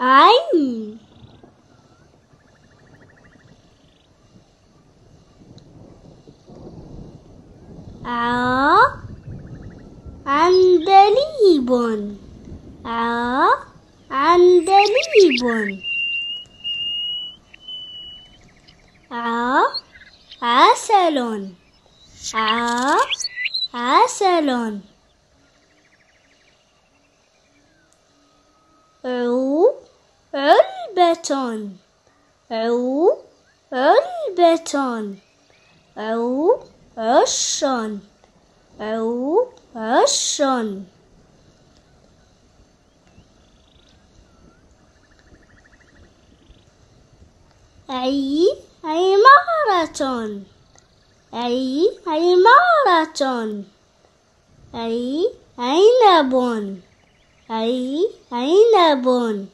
عين ع عندليب. ع عندليب. ع عسل. ع عسل عو علبة عو علبة عو عش عو عش أي عمارة. أي عمارة. أي عنب أي عنب